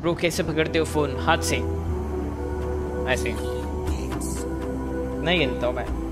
Bro कैसे पकड़ते हो फ़ोन? हाथ से। ऐसे। नहीं गिनता हूँ मैं।